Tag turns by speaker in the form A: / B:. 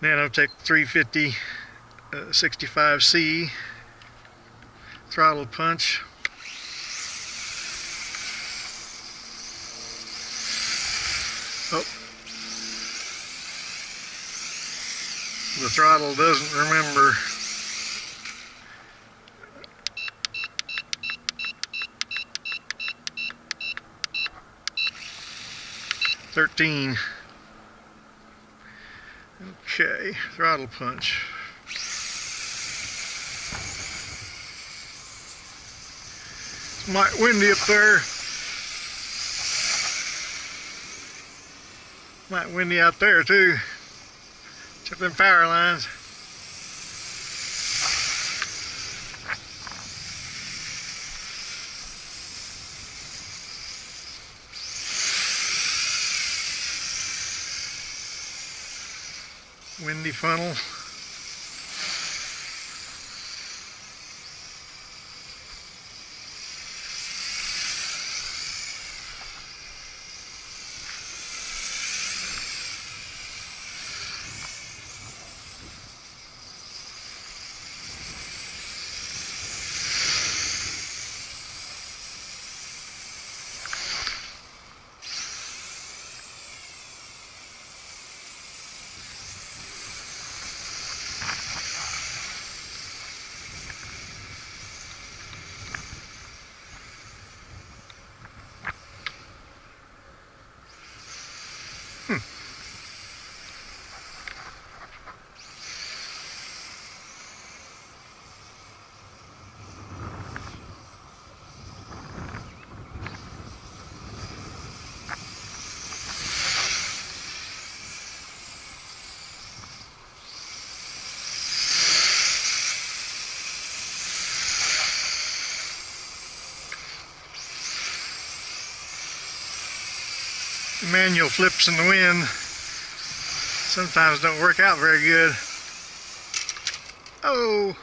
A: Nanotech 350 uh, 65C throttle punch. Oh. The throttle doesn't remember. Thirteen. Okay, throttle punch. It's might windy up there. Might windy out there too. Check them power lines. Windy funnel. Manual flips in the wind sometimes don't work out very good. Oh!